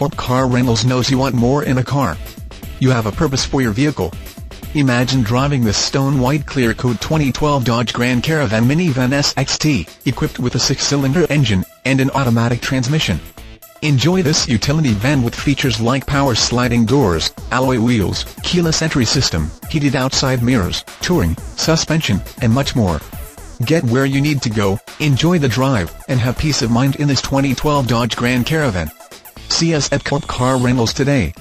Kulp Car Rentals knows you want more in a car. You have a purpose for your vehicle. Imagine driving this stone white clear coat 2012 Dodge Grand Caravan Minivan SXT, equipped with a six-cylinder engine, and an automatic transmission. Enjoy this utility van with features like power sliding doors, alloy wheels, keyless entry system, heated outside mirrors, touring, suspension, and much more. Get where you need to go, enjoy the drive, and have peace of mind in this 2012 Dodge Grand Caravan. See us at Kulp Car Rentals today.